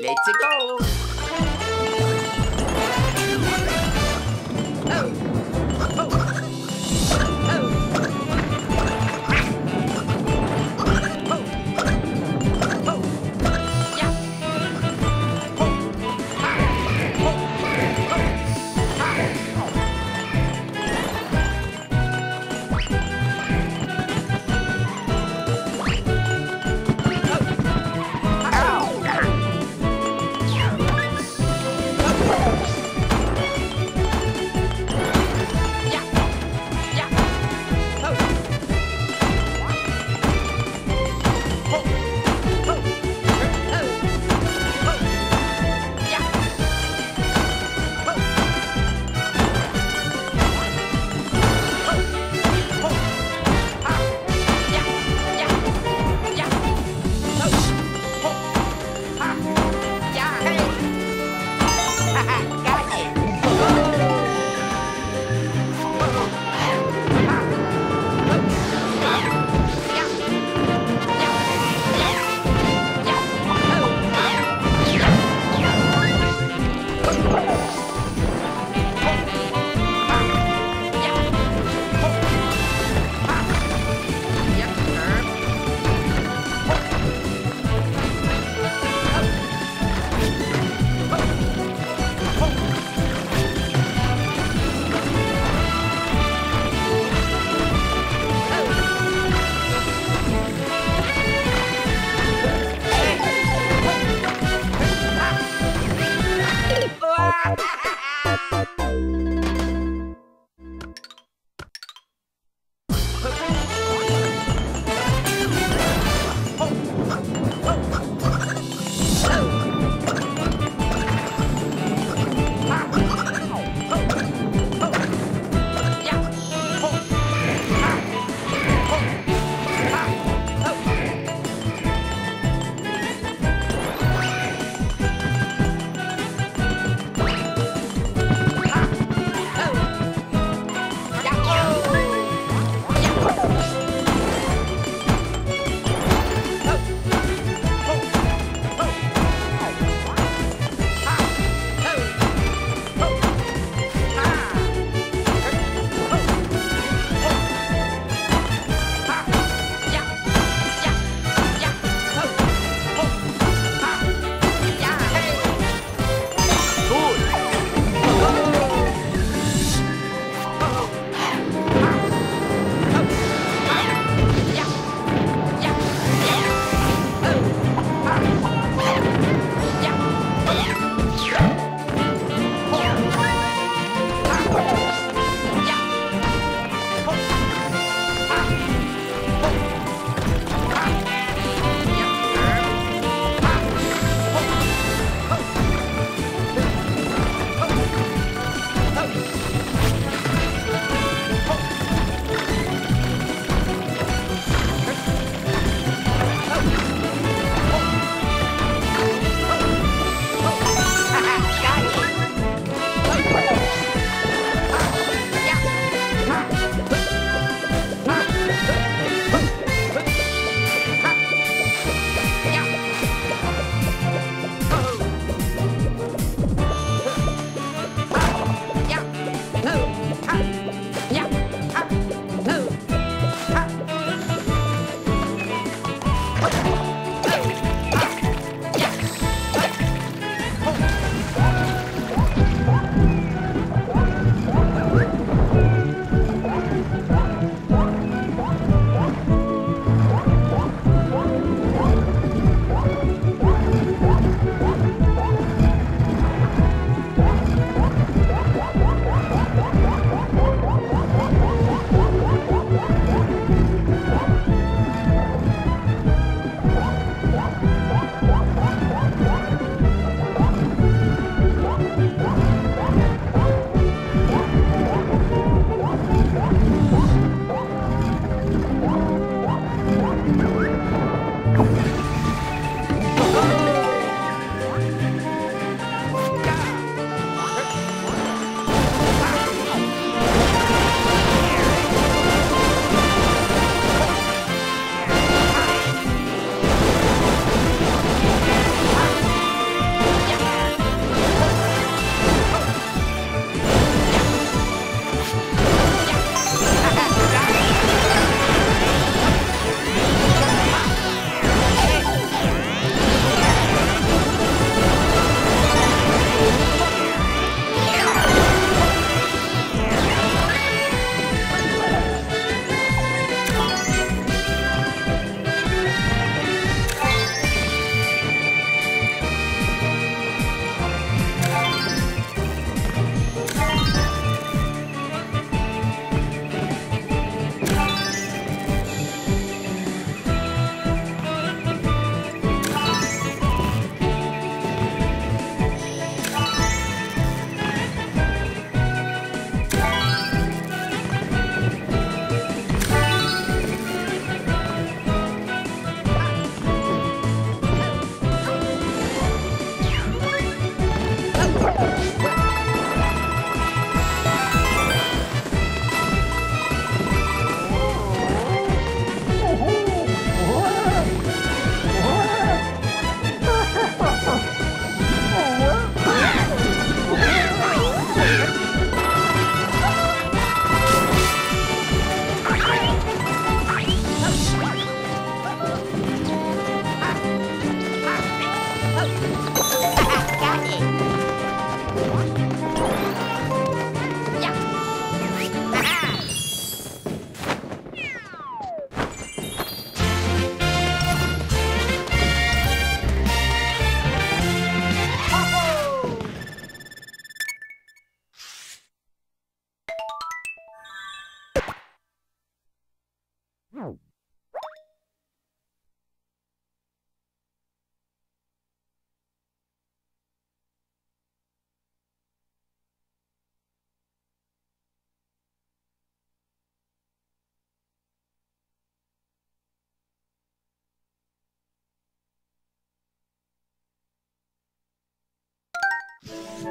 Let's go. Wow!